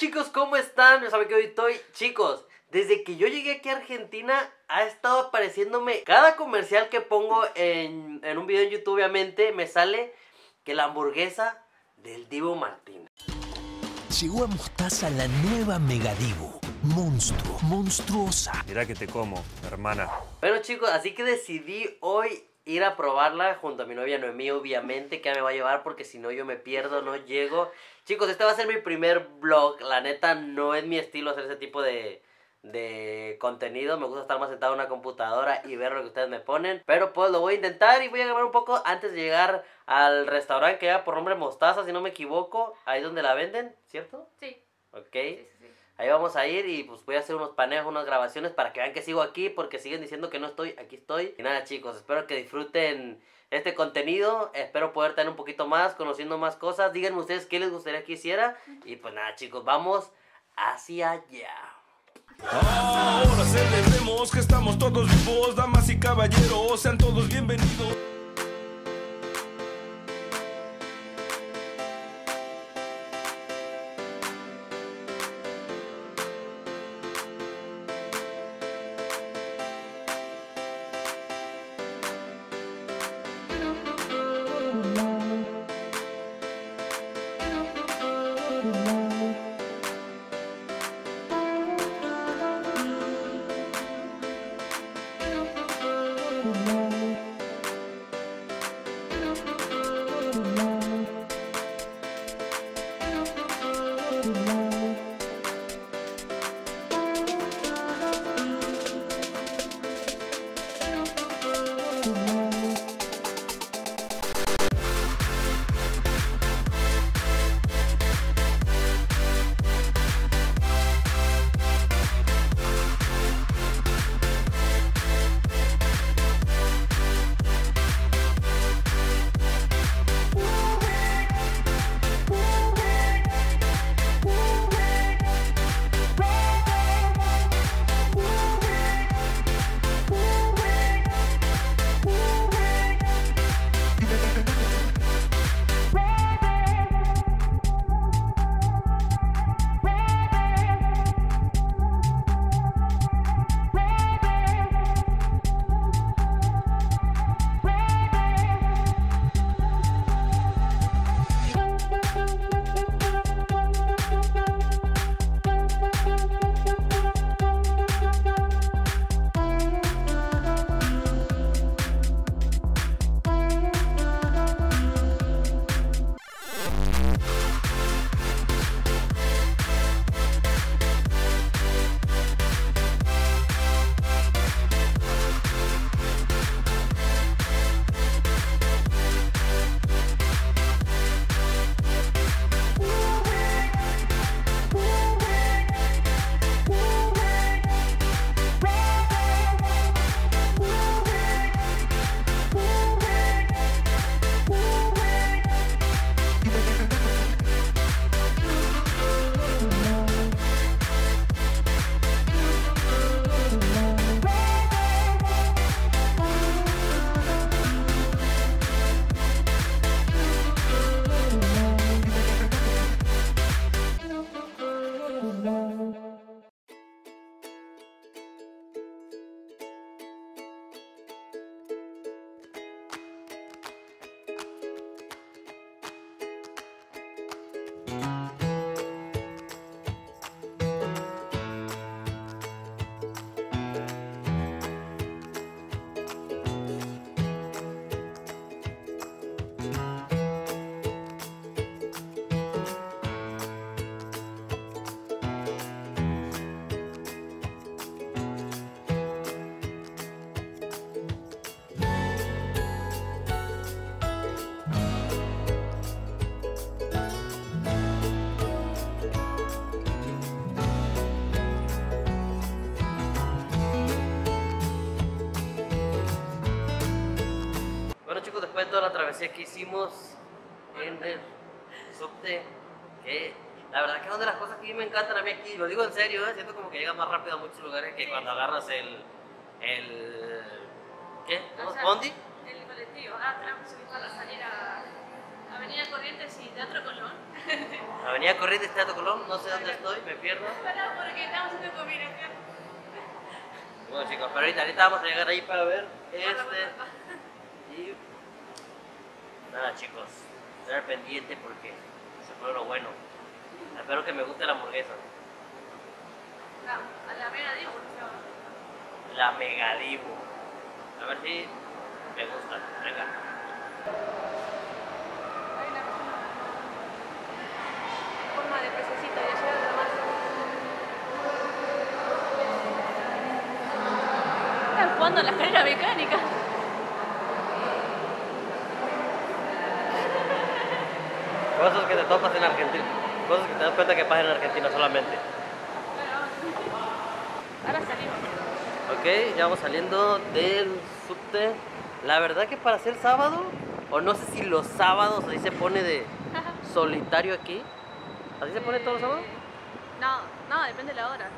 chicos, ¿cómo están? Ya saben que hoy estoy, chicos, desde que yo llegué aquí a Argentina ha estado apareciéndome cada comercial que pongo en, en un video en YouTube, obviamente, me sale que la hamburguesa del Divo Martín. Llegó a Mostaza la nueva Megadivo. Monstruo, monstruosa. Mirá que te como, hermana. Bueno chicos, así que decidí hoy ir a probarla junto a mi novia Noemí, obviamente, que ya me va a llevar porque si no yo me pierdo, no llego. Chicos, este va a ser mi primer vlog. La neta no es mi estilo hacer ese tipo de, de contenido. Me gusta estar más sentado en una computadora y ver lo que ustedes me ponen. Pero pues lo voy a intentar y voy a grabar un poco antes de llegar al restaurante que ya por nombre Mostaza, si no me equivoco. Ahí donde la venden, ¿cierto? Sí, Ok. sí, sí, sí. Ahí vamos a ir y pues voy a hacer unos paneos, unas grabaciones para que vean que sigo aquí porque siguen diciendo que no estoy, aquí estoy. Y nada chicos, espero que disfruten este contenido, espero poder tener un poquito más, conociendo más cosas. Díganme ustedes qué les gustaría que hiciera. Y pues nada chicos, vamos hacia allá. Ahora celebremos que estamos todos vivos, damas y caballeros, sean todos bienvenidos. Bueno chicos, después de toda la travesía que hicimos en el subte, que la verdad que es una de las cosas que me encantan a mí aquí, lo digo en serio, ¿eh? siento como que llega más rápido a muchos lugares que cuando agarras el... el ¿Qué? Sea, ¿Bondi? El colectivo. Ah, tenemos que para salir a, Avenida Corrientes y Teatro Colón. Avenida Corrientes, Teatro Colón, no sé dónde estoy, me pierdo. Pará, porque estamos haciendo comida acá. Bueno chicos, pero ahorita, ahorita vamos a llegar ahí para ver este. Y. Nada chicos, estar pendiente porque se fue lo bueno. Espero que me guste la hamburguesa. No, a la mega se llama. La Megadivo. A ver si me gusta. Venga. Hay una persona. Forma de pececito y allá de más. Están jugando a la escalera mecánica. Cosas que te topas en Argentina. Cosas que te das cuenta que pasan en Argentina solamente. Ahora salimos. Ok, ya vamos saliendo del subte. La verdad que para ser sábado, o no sé si los sábados así se pone de solitario aquí. ¿Así se pone todos los sábados? No, no, depende de la hora.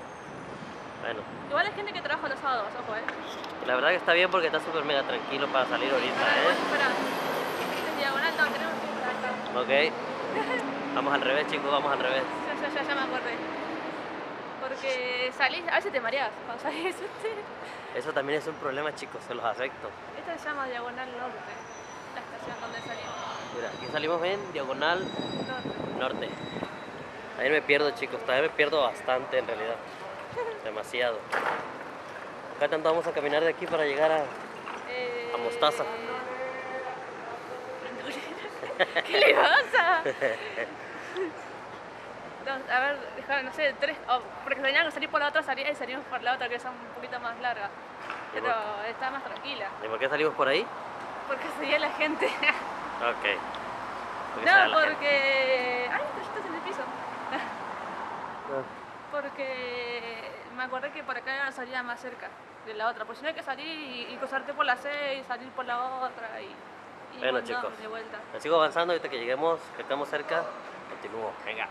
Bueno, Igual hay gente que trabaja los sábados, ojo, eh. la verdad que está bien porque está súper mega tranquilo para salir ahorita, Espera, ¿eh? espera. En diagonal, no, tenemos que. Ok. Vamos al revés, chicos, vamos al revés. Ya, ya, ya, ya me acordé. Porque salís, a veces te mareas cuando salís. Eso también es un problema, chicos, se los acepto. Esta se llama Diagonal Norte, la estación donde salimos. Mira, aquí salimos en diagonal Norte. norte. Ahí me pierdo, chicos, todavía me pierdo bastante en realidad. Demasiado. Acá tanto vamos a caminar de aquí para llegar a... Eh... A Mostaza. ¿Qué le pasa? No, a ver, dejar, no sé, tres. oh, porque tenían que salir por la otra salida y salimos por la otra que es un poquito más larga. ¿Y Pero está más tranquila. ¿Y por qué salimos por ahí? Porque sería la gente. Ok. Porque no, porque. Ay, estás en el piso. Porque me acordé que por acá era la salida más cerca de la otra. Pues si no hay que salir y, y cruzarte por la 6, salir por la otra y. y Bueno, chicos. De vuelta. Sigo avanzando, ahorita que lleguemos, que estemos cerca, continúo. Venga.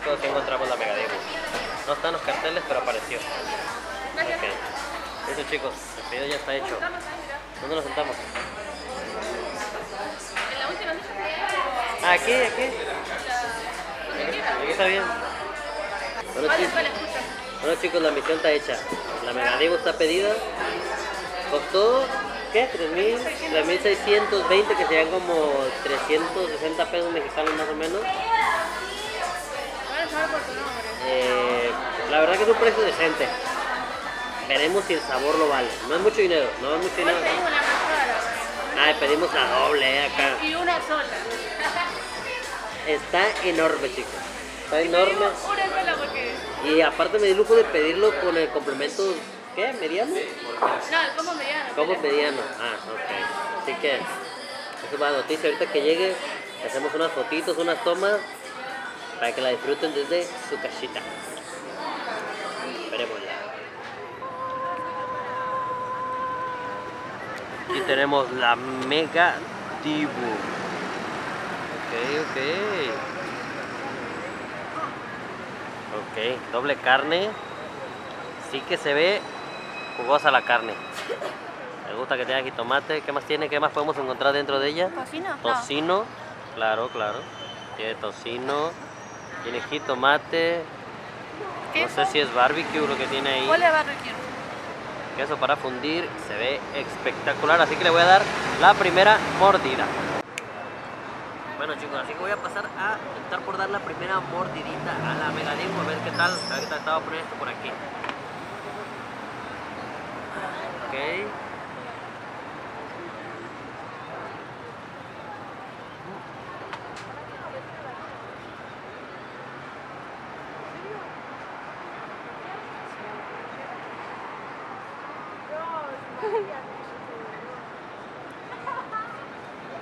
Chicos, ya encontramos la Megadivo. No están los carteles, pero apareció. Gracias. Ok. Eso chicos, el pedido ya está hecho. ¿Dónde nos sentamos? En la última silla. Aquí, aquí. Aquí está bien. Bueno, chicos, escucha. bueno, chicos, la misión está hecha. La Megadivo está pedida. Costó, ¿qué? 3.000, 3.620, que serían como 360 pesos mexicanos más o menos. Eh, la verdad que es un precio decente. Veremos si el sabor lo vale. No es mucho dinero, no es mucho dinero. pedimos la más cara. Ah, pedimos la doble eh, acá. Y una sola. Está enorme, chicos. Está enorme. Pedimos una sola porque. Y aparte me di lujo de pedirlo con el complemento, ¿qué? ¿Mediano? No, el combo mediano. Como mediano. Ah, ok. Así que, esa es buena noticia. Ahorita que llegue, hacemos unas fotitos, unas tomas, para que la disfruten desde su casita. Esperémosla. Aquí tenemos la Mega Dibu. Ok, ok. Ok, doble carne. Sí que se ve jugosa la carne. Me gusta que tenga aquí tomate. ¿Qué más tiene? ¿Qué más podemos encontrar dentro de ella? ¿Tocino? No. Tocino, claro, claro. Tiene tocino, tiene jitomate. No sé si es barbecue lo que tiene ahí. Huele a barbecue. Queso para fundir, se ve espectacular. Así que le voy a dar la primera mordida. Bueno chicos, así que voy a pasar a intentar por dar la primera mordidita a la megadismo, a ver qué tal. A ver qué tal estaba poner esto por aquí. Ok.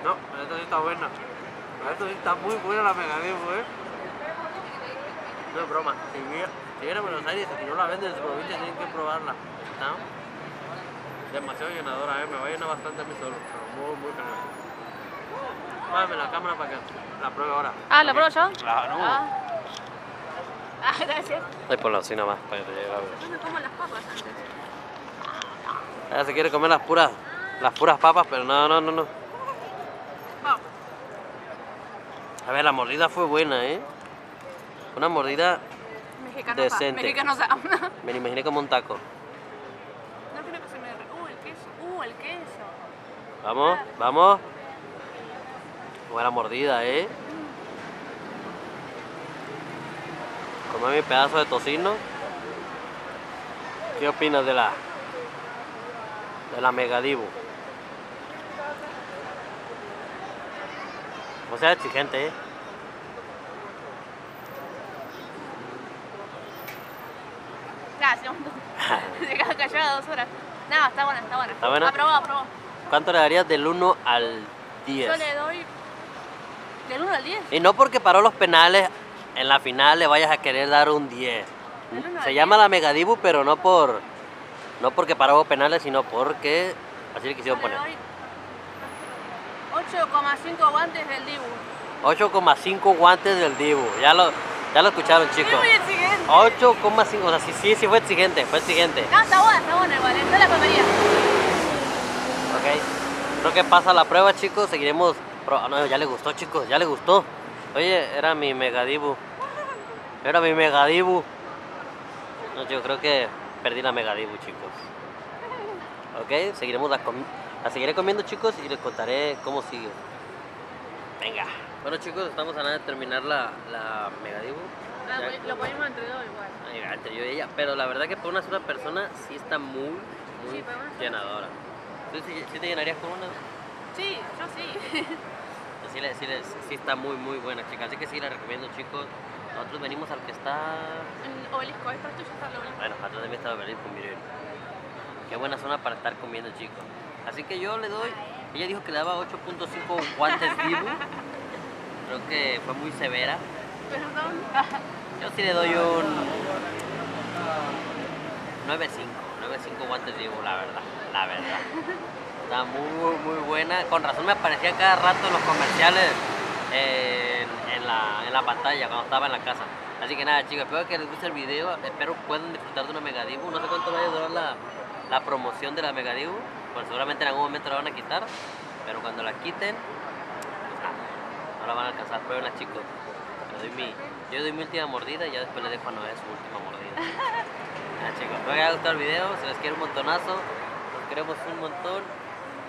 No, esto sí está buena. Esto sí está muy buena la megadismo, eh. No es broma. Si viene, a Buenos Aires y no la venden en su provincia, tienen que probarla. ¿No? Demasiado llenadora, eh. Me va a llenar bastante a mí solo. Pero muy, muy genial. Pásame la cámara para que la pruebe ahora. Ah, ¿la pruebo yo? Claro. Ah. Ah, gracias. Ahí por la cocina más para que te llegue a ver. Yo me como las papas antes. Ella se quiere comer las puras, las puras papas, pero no, no, no, no. Vamos. A ver, la mordida fue buena, ¿eh? Una mordida, Mexicano. Decente. Mexicano. me la imaginé como un taco. No quiero que se me... Uh, el queso. Uh, el queso. Vamos, vamos. Buena mordida, ¿eh? Come mi pedazo de tocino. ¿Qué opinas de la de la Megadibu? O sea, exigente, ¿eh? Gracias. Se quedó callada dos horas. No, está buena, está buena. ¿Está buena? Aprobó, aprobó. ¿Cuánto le darías del 1 al 10? Yo le doy del 1 al 10. Y no porque paró los penales, en la final le vayas a querer dar un 10. Del uno Se llama la Megadibu, pero no por no porque paró penales, sino porque así le quisieron poner. Doy 8,5 guantes del Dibu. 8,5 guantes del Dibu. Ya lo, ya lo escucharon, chicos. Es muy exigente. 8,5, o sea, sí, sí, sí fue exigente, fue exigente. No, está buena, está buena igual. Yo la comería. Ok. Creo que pasa la prueba, chicos. Seguiremos. pro- No, ya le gustó, chicos, ya le gustó. Oye, era mi Megadibu. Era mi Megadibu. No, yo creo que perdí la Megadibu, chicos. Ok, seguiremos la, com- la seguiré comiendo, chicos, y les contaré cómo sigue. Venga. Bueno, chicos, estamos a nada de terminar la, la Megadibu. Ah, Ya- pues, Lo ponemos entre dos igual. Ay, entre yo y ella. Pero la verdad que para una sola persona sí está muy, muy Sí, llenadora. ¿Tú sí, sí te llenarías con una? Sí, yo sí. Sí, sí, sí está muy, muy buena, chicas. Así que sí, la recomiendo, chicos. Nosotros venimos al que está... El obelisco, esta tuya está el obelisco. Bueno, atrás de mí está Berlín, miren. Qué buena zona para estar comiendo, chicos. Así que yo le doy... Ella dijo que le daba 8.5 guantes Dibu. Creo que fue muy severa. Perdón. Yo sí le doy un 9.5, 9.5 guantes Dibu, la verdad, la verdad. Está muy, muy buena. Con razón me aparecía cada rato en los comerciales en, en la, en la pantalla cuando estaba en la casa. Así que nada, chicos, espero que les guste el video. Espero puedan disfrutar de una Megadibu. No sé cuánto vaya a durar la, la promoción de la Megadibu. Pues seguramente en algún momento la van a quitar. Pero cuando la quiten, pues no la van a alcanzar. Pruébenla, chicos. Le doy mi, yo doy mi última mordida y ya después le dejo a Noé su última mordida. Ya chicos, espero que haya gustado el video, se les quiere un montonazo, los queremos un montón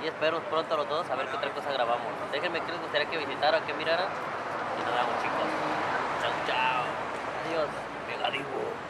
y esperamos pronto a los dos a ver qué otra cosa grabamos. Déjenme qué les gustaría que visitaran, que miraran y nos vemos chicos. Chao, chao. Adiós. Pegadivo.